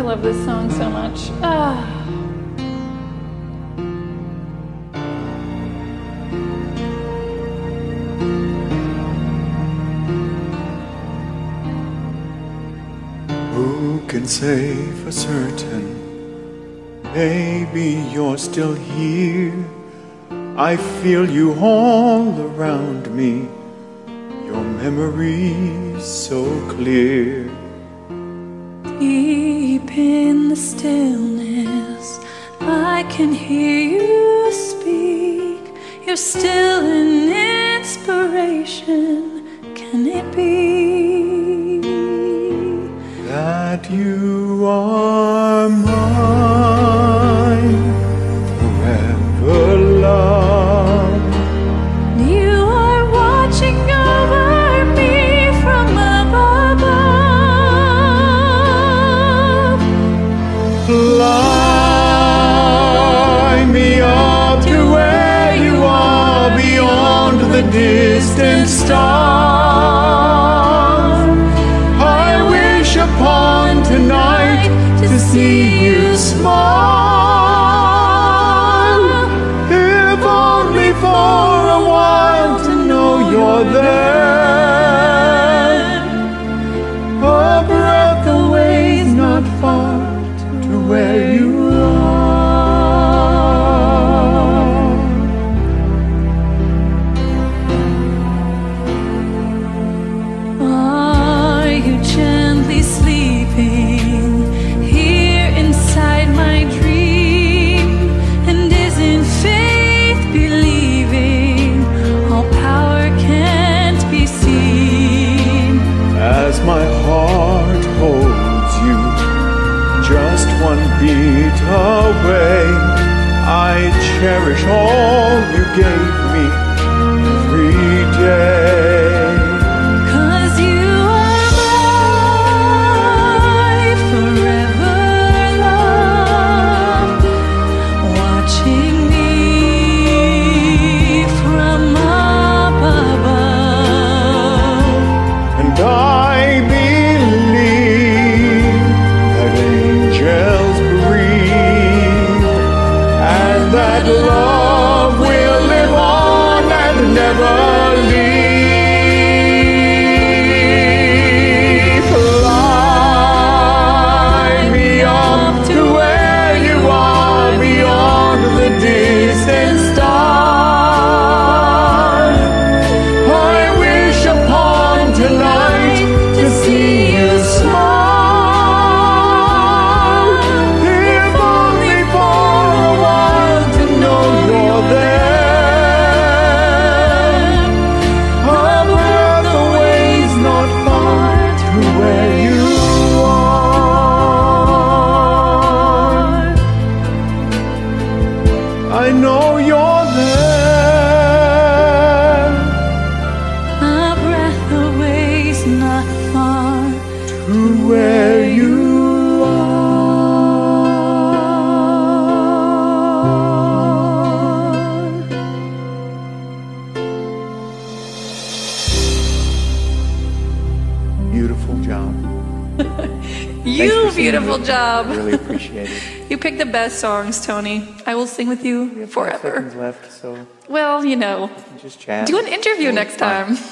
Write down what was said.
I love this song so much. Ah. Who can say for certain? Maybe you're still here. I feel you all around me. Your memory's so clear. Deep in the stillness, I can hear you speak. You're still an inspiration. Can it be that you are mine distant star. I wish upon tonight to see you my heart holds you, just one beat away, I cherish all you gave me every day. That love will live on and never I know you're there. A breath away is not far. to where you are. Beautiful job. You beautiful job. Really appreciate it. You picked the best songs, Tony. I will sing with you We have forever. seconds left, so Well, you know, just chat. do an interview next time.